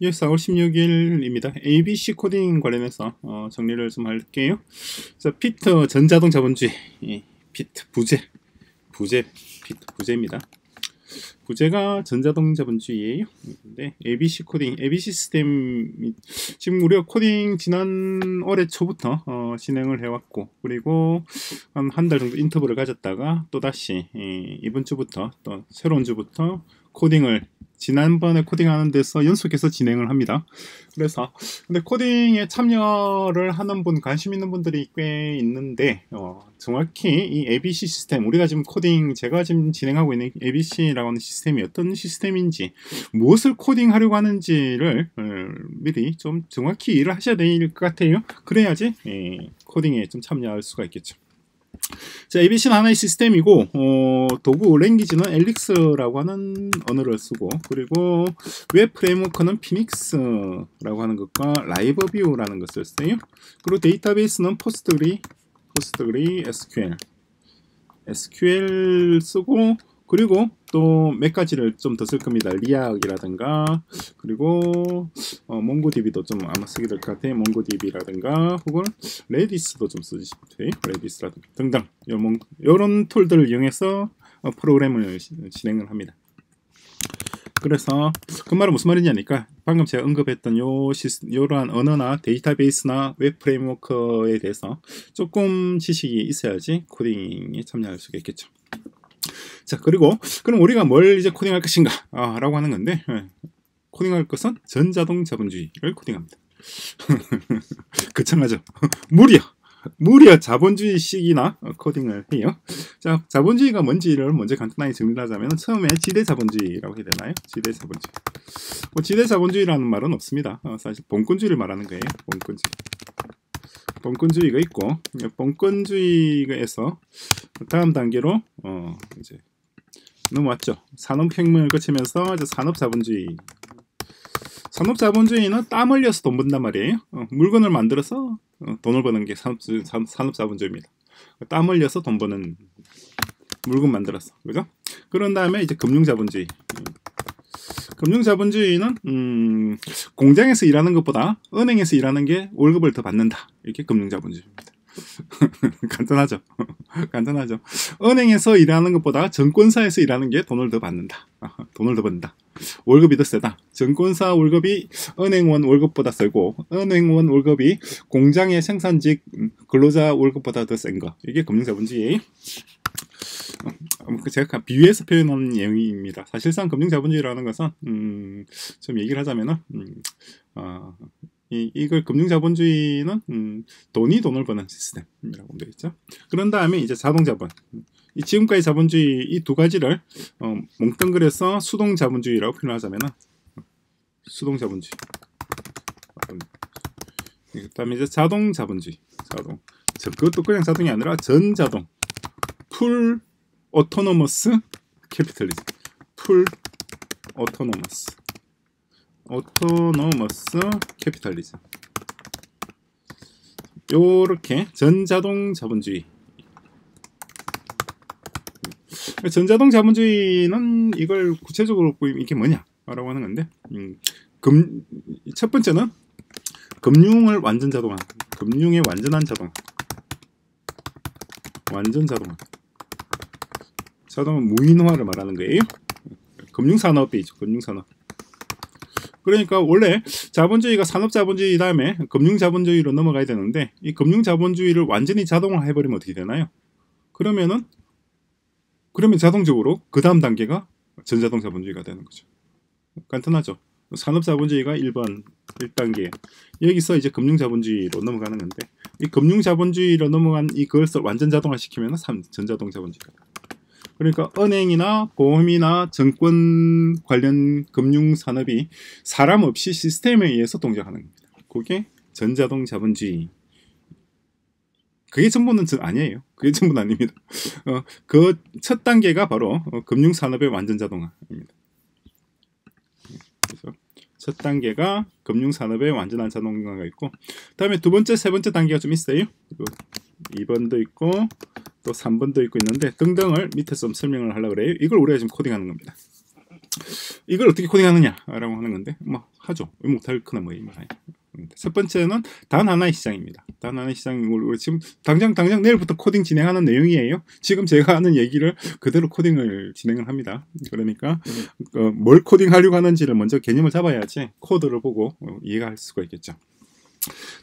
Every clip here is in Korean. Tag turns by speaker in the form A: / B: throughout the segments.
A: 예, 4월 16일입니다. ABC 코딩 관련해서 어, 정리를 좀 할게요. 그래서 피트 전자동 자본주의, 예, 피트 부제, 부제, 피트 부제입니다. 부제가 전자동 자본주의예요. 근데 ABC 코딩, ABC 시스템 지금 우리가 코딩 지난 올해 초부터 어, 진행을 해왔고 그리고 한 한 달 정도 인터벌을 가졌다가 또 다시 예, 이번 주부터 또 새로운 주부터 코딩을 지난번에 코딩하는 데서 연속해서 진행을 합니다. 그래서 근데 코딩에 참여를 하는 분 관심 있는 분들이 꽤 있는데 어, 정확히 이 ABC 시스템 우리가 지금 코딩 제가 지금 진행하고 있는 ABC라고 하는 시스템이 어떤 시스템인지 무엇을 코딩하려고 하는지를 어, 미리 좀 정확히 이해를 하셔야 될 것 같아요. 그래야지 예, 코딩에 좀 참여할 수가 있겠죠. 자, ABC는 하나의 시스템이고 어, 도구 language는 Elixir라고 하는 언어를 쓰고 그리고 웹 framework는 Phoenix라고 하는 것과 LiveView라는 것을 써요. 그리고 데이터베이스는 Postgre, Postgre SQL, SQL 쓰고 그리고 또 몇 가지를 좀 더 쓸 겁니다. Riak이라든가 그리고 어, MongoDB도 좀 아마 쓰게 될 것 같아요. MongoDB라든가 혹은 Redis도 좀 쓰시면 돼요. Redis라든가 등등 이런 tool들을 이용해서 어, 프로그램을 진행을 합니다. 그래서 그 말은 무슨 말이냐니까 방금 제가 언급했던 요 시스, 요러한 언어나 데이터베이스나 웹 framework에 대해서 조금 지식이 있어야지 코딩에 참여할 수가 있겠죠. 자 그리고 그럼 우리가 뭘 이제 코딩할 것인가? 아, 라고 하는 건데 예. 코딩할 것은 전자동 자본주의를 코딩합니다. 그창하죠? 무려 무려 자본주의식이나 코딩을 해요. 자 자본주의가 뭔지를 먼저 간단하게 정리를 하자면 처음에 지대 자본주의라고 해야 되나요? 지대 자본주의. 뭐 지대 자본주의라는 말은 없습니다. 어, 사실 본권주의를 말하는 거예요 본권주의. 본권주의가 있고 본권주의에서 다음 단계로 어 이제 넘어왔죠. 산업혁명을 거치면서 이제 산업자본주의. 산업자본주의는 땀 흘려서 돈 번단 말이에요. 어, 물건을 만들어서 어, 돈을 버는 게 산업, 산업자본주의입니다. 땀 흘려서 돈 버는 물건 만들어서 그죠? 그런 다음에 이제 금융자본주의. 금융자본주의는 음, 공장에서 일하는 것보다 은행에서 일하는 게 월급을 더 받는다. 이게 금융자본주의입니다. 간단하죠. 간단하죠. 은행에서 일하는 것보다 증권사에서 일하는 게 돈을 더 받는다. 돈을 더 번다. 월급이 더 세다. 증권사 월급이 은행원 월급보다 세고 은행원 월급이 공장의 생산직 근로자 월급보다 더 센 거. 이게 금융자본주의. 어, 그 제가 비유해서 표현한 내용입니다. 사실상 금융자본주의라는 것은 음, 좀 얘기를 하자면은 음, 어, 이, 이걸 금융자본주의는 음, 돈이 돈을 버는 시스템이라고 보면 되겠죠. 그런 다음에 이제 자동자본. 이 지금까지 자본주의 이 두 가지를 어, 뭉뚱그려서 수동자본주의라고 표현하자면 수동자본주의. 그 다음에 이제 자동자본주의. 자동. 그것도 그냥 자동이 아니라 전자동. Full autonomous capitalism. Full autonomous. Autonomous capitalism. 요렇게 전자동 자본주의. 전자동 자본주의는 이걸 구체적으로 보이면 이게 뭐냐 라고 하는 건데 음, 금, 첫 번째는 금융을 완전 자동화 금융의 완전한 자동화. 완전 자동화. 자동화 무인화를 말하는 거예요. 금융산업이죠 금융산업 그러니까 원래 자본주의가 산업자본주의 다음에 금융자본주의로 넘어가야 되는데 이 금융자본주의를 완전히 자동화 해버리면 어떻게 되나요? 그러면은 그러면 자동적으로 그 다음 단계가 전자동 자본주의가 되는 거죠. 간단하죠. 산업자본주의가 1번 1단계 여기서 이제 금융자본주의로 넘어가는 건데 이 금융자본주의로 넘어간 이것을 완전 자동화 시키면 전자동 자본주의가 그러니까 은행이나 보험이나 증권 관련 금융 산업이 사람 없이 시스템에 의해서 동작하는 겁니다. 그게 전자동 자본주의. 그게 전부는 아니에요. 그게 전부는 아닙니다. 어, 그 첫 단계가 바로 어, 금융 산업의 완전 자동화입니다. 그래서 첫 단계가 금융 산업의 완전한 자동화가 있고, 다음에 두 번째, 세 번째 단계가 좀 있어요. 2번도 있고, 또 3번도 있고 있는데 등등을 밑에서 설명을 하려고 그래요. 이걸 우리가 지금 코딩하는 겁니다. 이걸 어떻게 코딩하느냐라고 하는 건데 뭐 하죠. 거나 뭐 이말 첫 번째는 단 하나의 시장입니다. 단 하나의 시장 우리 지금 당장 당장 내일부터 코딩 진행하는 내용이에요. 지금 제가 하는 얘기를 그대로 코딩을 진행을 합니다. 그러니까 어, 뭘 코딩하려고 하는지를 먼저 개념을 잡아야지 코드를 보고 어, 이해가 할 수가 있겠죠.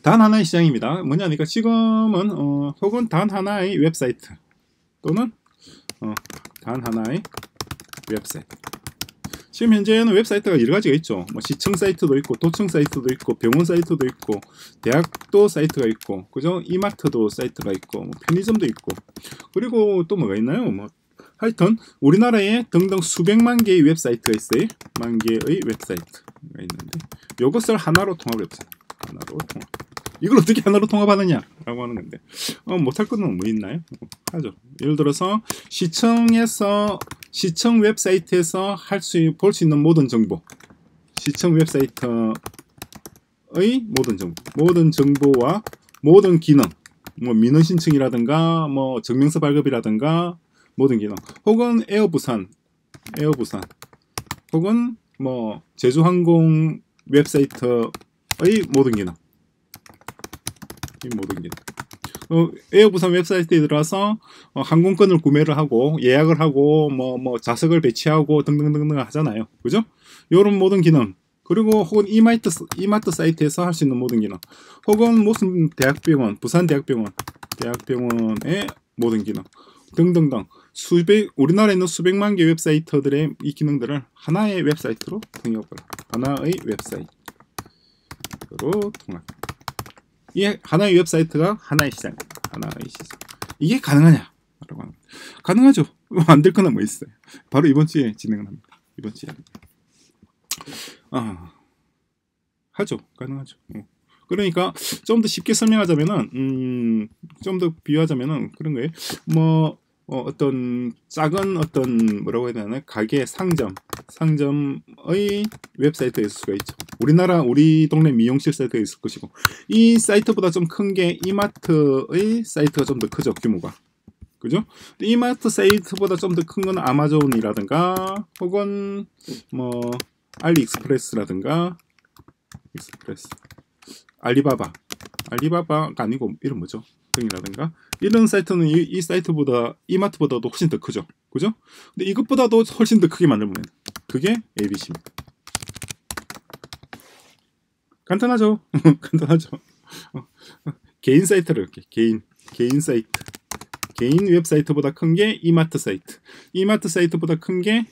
A: 단 하나의 시장입니다. 뭐냐니까 지금은 어, 혹은 단 하나의 웹사이트 또는 어, 단 하나의 웹사이트 지금 현재는 웹사이트가 여러 가지가 있죠. 뭐 시청 사이트도 있고 도청 사이트도 있고 병원 사이트도 있고 대학도 사이트가 있고 그죠? 이마트도 사이트가 있고 뭐 편의점도 있고 그리고 또 뭐가 있나요? 뭐 하여튼 우리나라에 등등 수백만 개의 웹사이트가 있어요. 만 개의 웹사이트가 있는데 이것을 하나로 통합을 해보세요. 하나로 통합. 이걸 어떻게 하나로 통합하느냐 라고 하는 건데. 어, 못할 거는 뭐 있나요? 하죠. 예를 들어서 시청에서 시청 웹사이트에서 할 수 볼 수 있는 모든 정보. 시청 웹사이트의 모든 정보. 모든 정보와 모든 기능. 뭐 민원 신청이라든가 뭐 증명서 발급이라든가 모든 기능. 혹은 에어 부산. 에어 부산. 혹은 뭐 제주항공 웹사이트 의 모든 기능 이 모든 기능 어, 에어부산 웹사이트에 들어가서 어, 항공권을 구매를 하고 예약을 하고 뭐뭐 뭐 좌석을 배치하고 등등등등 하잖아요. 그죠? 이런 모든 기능. 그리고 혹은 이마트 이마트 사이트에서 할 수 있는 모든 기능. 혹은 무슨 대학병원 부산 대학병원 대학병원의 모든 기능. 등등등. 수백 우리나라에 있는 수백만 개 웹사이트들의 이 기능들을 하나의 웹사이트로 통합을 하나의 웹사이트 로 통합. 이 하나의 웹사이트가 하나의 시장, 하나의 시장. 이게 가능하냐? 라고 하는 가능하죠. 안 될 거나 뭐 있어요. 바로 이번 주에 진행을 합니다. 이번 주에. 아, 하죠. 가능하죠. 어. 그러니까 좀 더 쉽게 설명하자면은, 음, 좀 더 비유하자면은 그런 거예요. 뭐 어떤 작은 어떤 뭐라고 해야 되나 가게 상점 상점의 웹사이트가 있을 수가 있죠. 우리나라 우리 동네 미용실 사이트가 있을 것이고 이 사이트보다 좀 큰 게 이마트의 사이트가 좀 더 크죠 규모가. 그죠? 이마트 사이트보다 좀 더 큰 건 아마존이라든가 혹은 뭐 알리익스프레스라든가 익스프레스 알리바바 알리바바가 아니고 이름 뭐죠? 등이라든가 이런 사이트는 이, 이, 사이트보다 이마트보다도 훨씬 더 크죠 그죠? 근데 이것보다도 훨씬 더 크게 만들면 그게 ABC입니다 간단하죠 간단하죠 개인 사이트를 이렇게 개인 개인 사이트 개인 웹사이트보다 큰 게 이마트 사이트 이마트 사이트보다 큰게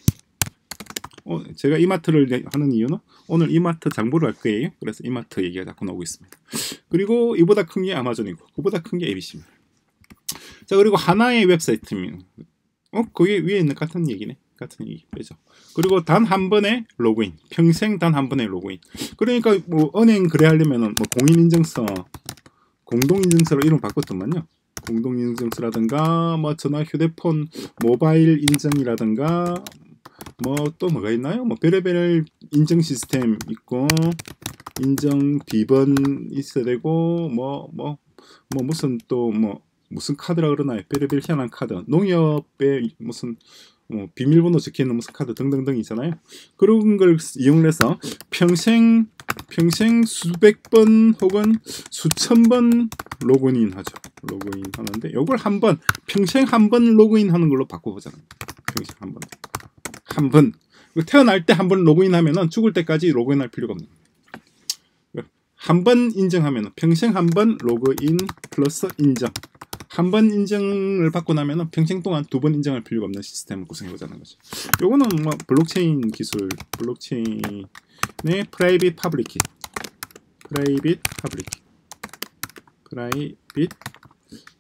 A: 어, 제가 이마트를 하는 이유는 오늘 이마트 장보를 할 거예요. 그래서 이마트 얘기가 자꾸 나오고 있습니다. 그리고 이보다 큰 게 아마존이고 그보다 큰 게 ABC입니다. 자 그리고 하나의 웹사이트입니다. 어 거기 위에 있는 같은 얘기네. 같은 얘기 그죠. 그리고 단 한 번의 로그인, 평생 단 한 번의 로그인. 그러니까 뭐 은행 거래하려면은 뭐 공인인증서, 공동인증서로 이름 바꿨더만요. 공동인증서라든가 뭐 전화, 휴대폰, 모바일 인증이라든가 뭐 또 뭐가 있나요? 뭐 별의별 인증 시스템 있고 인증 비번 있어야 되고 뭐 뭐뭐 뭐, 뭐 무슨 또뭐 무슨 카드라 그러나요? 별의별 희한한 카드 농협에 무슨 뭐 비밀번호 적혀있는 무슨 카드 등등등 있잖아요. 그런 걸 이용해서 평생 평생 수백 번 혹은 수천 번 로그인 하죠. 로그인 하는데 이걸 한 번 평생 한 번 로그인 하는 걸로 바꿔보자는 평생 한 번. 한 번. 태어날 때 한 번 로그인 하면은 죽을 때까지 로그인 할 필요가 없는 한번 인증하면 평생 한 번 로그인 플러스 인증. 한 번 인증을 받고 나면은 평생 동안 두 번 인증할 필요가 없는 시스템을 구성해 보자는 거죠. 요거는 뭐 블록체인 기술, 블록체인의 private public key. private public key. private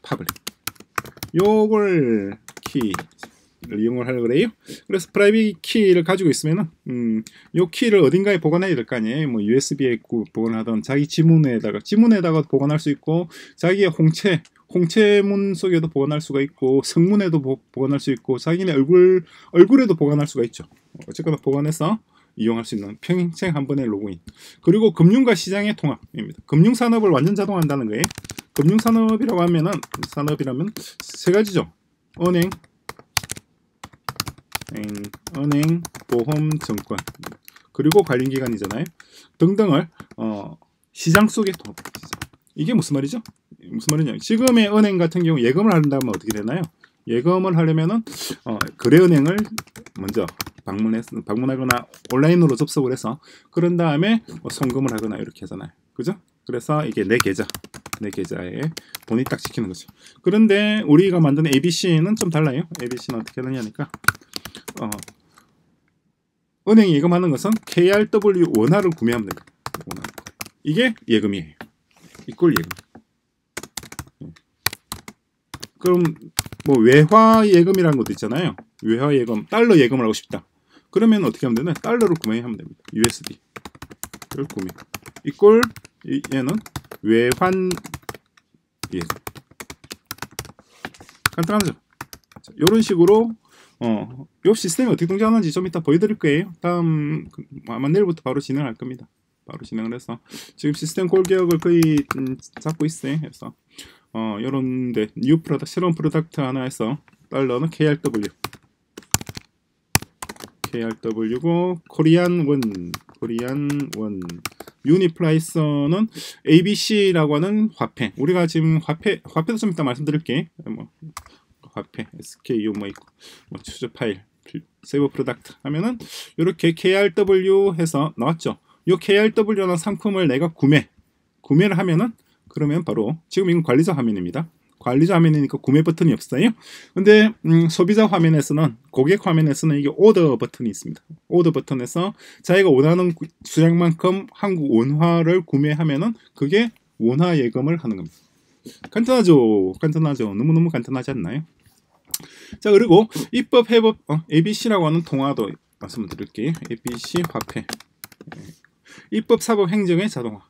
A: public. 요걸 키 이용을 하려고 그래요. 그래서 private key를 가지고 있으면은 음, 요 키를 어딘가에 보관해야 될 거 아니에요. 뭐 USB에 보관하던 자기 지문에다가 지문에다가 보관할 수 있고 자기의 홍채 홍채문 속에도 보관할 수가 있고 성문에도 보, 보관할 수 있고 자기네 얼굴 얼굴에도 보관할 수가 있죠. 어쨌거나 보관해서 이용할 수 있는 평생 한 번의 로그인 그리고 금융과 시장의 통합입니다. 금융 산업을 완전 자동화한다는 거예요. 금융 산업이라고 하면은 산업이라면 세 가지죠. 은행, 은행, 보험, 증권 그리고 관련 기관이잖아요. 등등을 어, 시장 속에 통합시죠. 이게 무슨 말이죠? 무슨 말이냐? 지금의 은행 같은 경우 예금을 한다면 어떻게 되나요? 예금을 하려면은 어, 거래은행을 먼저 방문해서 방문하거나 온라인으로 접속을 해서 그런 다음에 뭐 송금을 하거나 이렇게 하잖아요. 그죠? 그래서 이게 내 계좌, 내 계좌에 돈이 딱 찍히는 거죠. 그런데 우리가 만든 ABC는 좀 달라요. ABC는 어떻게 하느냐니까 어, 은행 예금하는 것은 KRW 원화를 구매하면 됩니다. 원화. 이게 예금이에요. 이꼴 예금. 예. 그럼 뭐 외화 예금이라는 것도 있잖아요. 외화 예금, 달러 예금을 하고 싶다. 그러면 어떻게 하면 되나? 달러를 구매하면 됩니다. USD를 구매. 이꼴 얘는 외환 예금. 간단하죠? 이런 식으로 어, 요 시스템이 어떻게 동작하는지 좀 이따 보여드릴 거예요. 다음 그, 아마 내일부터 바로 진행할 겁니다. 바로 진행을 해서 지금 시스템 골격을 거의 음, 잡고 있어요. 그래서 어, 요런데 new product 새로운 product 하나 해서 달러는 KRW. KRW고 Korean won Korean won unit price는 ABC라고 하는 화폐. 우리가 지금 화폐 화폐도 좀 이따 말씀드릴게. 뭐 화폐 SKU 뭐 있고 뭐 추적 파일 save product 하면은 이렇게 KRW 해서 나왔죠 이 KRW라는 상품을 내가 구매 구매를 하면은 그러면 바로 지금 이건 관리자 화면입니다. 관리자 화면이니까 구매 버튼이 없어요. 근데 음, 소비자 화면에서는 고객 화면에서는 이게 오더 버튼이 있습니다. 오더 버튼에서 자기가 원하는 수량만큼 한국 원화를 구매하면은 그게 원화 예금을 하는 겁니다. 간단하죠. 간단하죠. 너무너무 간단하지 않나요? 자 그리고 입법 해법 어, ABC라고 하는 통화도 말씀드릴게요. ABC 화폐 입법 사법 행정의 자동화.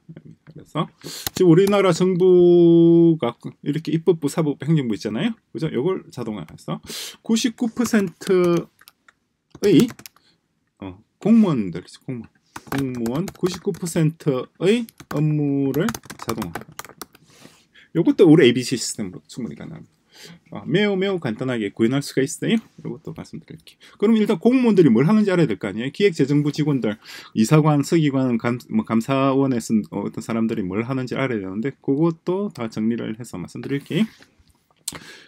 A: 그래서 지금 우리나라 정부가 이렇게 입법부 사법부 행정부 있잖아요. 그죠? 이걸 자동화해서 99%의 어, 공무원들 공무원. 공무원 99%의 업무를 자동화 이것도 우리 ABC 시스템으로 충분히 가능합니다. 어, 매우 매우 간단하게 구현할 수가 있어요. 이것도 말씀드릴게요. 그럼 일단 공무원들이 뭘 하는지 알아야 될 거 아니에요. 기획재정부 직원들, 이사관, 서기관, 감, 뭐 감사원에 쓴 어떤 사람들이 뭘 하는지 알아야 되는데 그것도 다 정리를 해서 말씀드릴게요.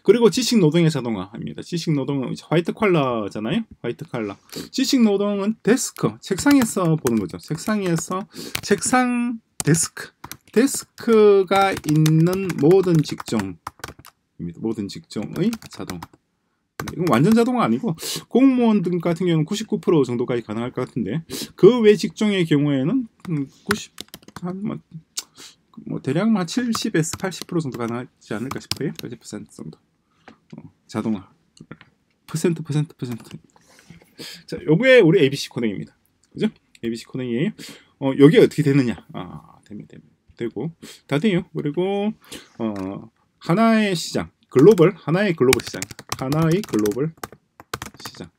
A: 그리고 지식 노동의 자동화입니다. 지식 노동은 화이트 컬러잖아요. 화이트 컬러. 지식 노동은 데스크, 책상에서 보는 거죠. 책상에서 책상 데스크. 데스크가 있는 모든 직종 모든 직종의 자동. 이건 완전 자동은 아니고 공무원 등 같은 경우는 99% 정도까지 가능할 것 같은데 그 외 직종의 경우에는 90 한 뭐, 뭐 대략 막 70에서 80% 정도 가능하지 않을까 싶어요. 80% 정도 어, 자동화 퍼센트 퍼센트 퍼센트. 자, 요게 우리 ABC 코딩입니다. 그죠? ABC 코딩이에요. 어, 여기 어떻게 되느냐? 아, 되면 되면 되고 다 돼요. 그리고 어 하나의 시장, 글로벌, 하나의 글로벌 시장, 하나의 글로벌 시장.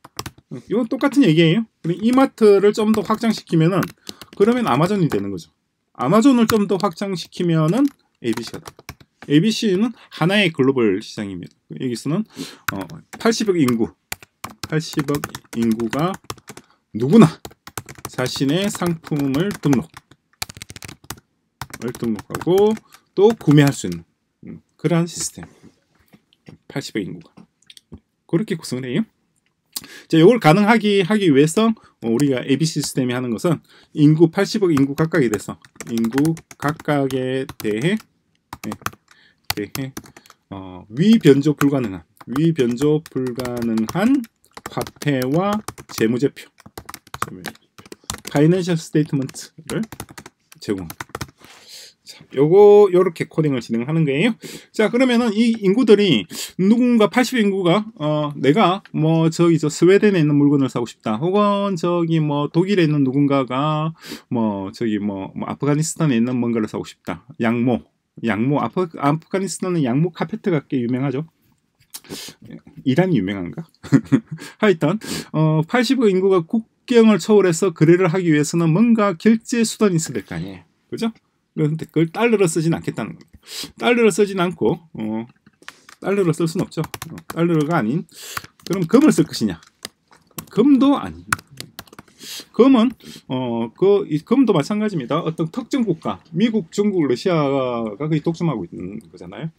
A: 이건 똑같은 얘기예요. 이마트를 좀 더 확장시키면은 그러면 아마존이 되는 거죠. 아마존을 좀 더 확장시키면은 ABC가 다. ABC는 하나의 글로벌 시장입니다. 여기서는 어, 80억 인구, 80억 인구가 누구나 자신의 상품을 등록, 을 등록하고 또 구매할 수 있는 그러한 시스템. 80억 인구가. 그렇게 구성을 해요. 자, 이걸 가능하게 하기 위해서 어, 우리가 ABC 시스템이 하는 것은 인구 80억 인구 각각에 대해서 인구 각각에 대해 네, 대해 어, 위변조 불가능한 위변조 불가능한 화폐와 재무제표. financial statement를 제공합니다. 자, 요거 요렇게 코딩을 진행하는 거예요. 자, 그러면은 이 인구들이 누군가 80 인구가 어 내가 뭐 저기 저 스웨덴에 있는 물건을 사고 싶다. 혹은 저기 뭐 독일에 있는 누군가가 뭐 저기 뭐, 뭐 아프가니스탄에 있는 뭔가를 사고 싶다. 양모. 양모 아프, 아프가니스탄은 양모 카페트가 꽤 유명하죠. 이란이 유명한가? 하여튼 어 80억 인구가 국경을 초월해서 거래를 하기 위해서는 뭔가 결제 수단이 있어야 될 거 아니에요. 그죠? 그걸 달러로 쓰진 않겠다는 겁니다. 달러로 쓰진 않고 어, 달러로 쓸 수는 없죠. 어, 달러가 아닌 그럼 금을 쓸 것이냐? 금도 아닌 금은 어그 금도 마찬가지입니다. 어떤 특정 국가, 미국, 중국, 러시아가 거의 독점하고 있는 거잖아요.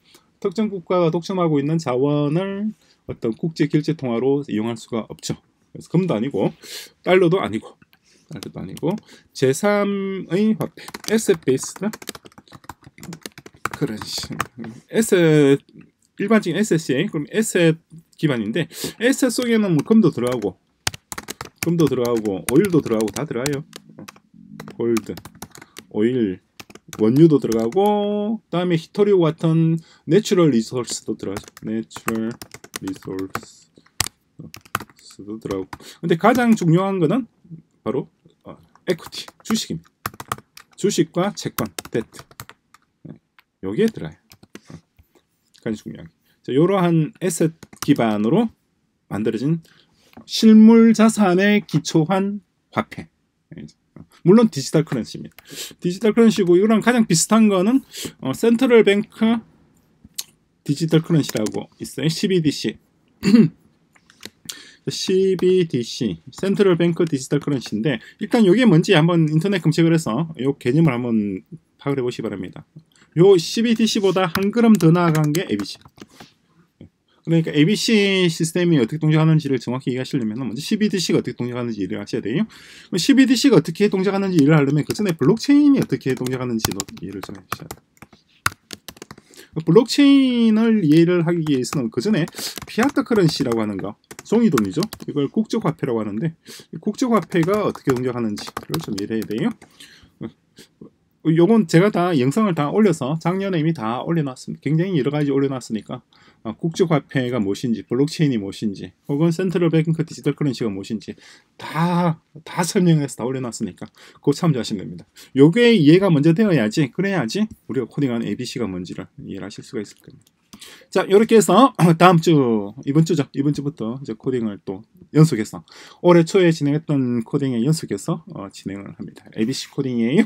A: 특정 국가가 독점하고 있는 자원을 어떤 국제 결제 통화로 이용할 수가 없죠. 그래서 금도 아니고 달러도 아니고 달러도 아니고 제3의 화폐, asset based currency asset 일반적인 asset이 그럼 asset 기반인데 asset 속에는 뭐 금도 들어가고 금도 들어가고 오일도 들어가고 다 들어가요. 골드, 오일, 원유도 들어가고 그 다음에 희토류 같은 내추럴 리소스도 들어가죠. 내추럴 리소스도 들어가고. 근데 가장 중요한 거는 바로 어, equity, 주식입니다. 주식과 채권, 데트. 여기에 들어요. 어, 가장 중요한. 자, 이러한 asset 기반으로 만들어진 실물 자산에 기초한 화폐. 물론 digital currency입니다. digital currency고 이거랑 가장 비슷한 거는 어, central bank digital currency라고 있어요. CBDC. CBDC, central bank digital currency인데 일단 이게 뭔지 한번 인터넷 검색을 해서 이 개념을 한번 파악해 보시기 바랍니다. 요 CBDC보다 한 걸음 더 나아간 게 ABC. 그러니까 ABC 시스템이 어떻게 동작하는지를 정확히 이해하시려면 먼저 CBDC가 어떻게 동작하는지 이해를 하셔야 돼요. CBDC가 어떻게 동작하는지 이해를 하려면 그 전에 블록체인이 어떻게 동작하는지도 이해를 좀 해주셔야 돼요. 블록체인을 이해를 하기 위해서는 그 전에 fiat currency라고 하는 거, 종이 돈이죠. 이걸 국적 화폐라고 하는데 국적 화폐가 어떻게 동작하는지를 좀 이해해야 돼요. 요건 제가 다 영상을 다 올려서 작년에 이미 다 올려놨습니다. 굉장히 여러 가지 올려놨으니까 어, 국적 화폐가 무엇인지, 블록체인이 무엇인지, 혹은 central bank digital currency가 무엇인지 다, 다 설명해서 다 올려놨으니까 그거 참조하시면 됩니다. 요게 이해가 먼저 되어야지, 그래야지 우리가 코딩하는 ABC가 뭔지를 이해하실 수가 있을 겁니다. 자, 이렇게 해서 다음 주, 이번 주죠. 이번 주부터 이제 코딩을 또 연속해서 올해 초에 진행했던 코딩에 연속해서 어, 진행을 합니다. ABC 코딩이에요.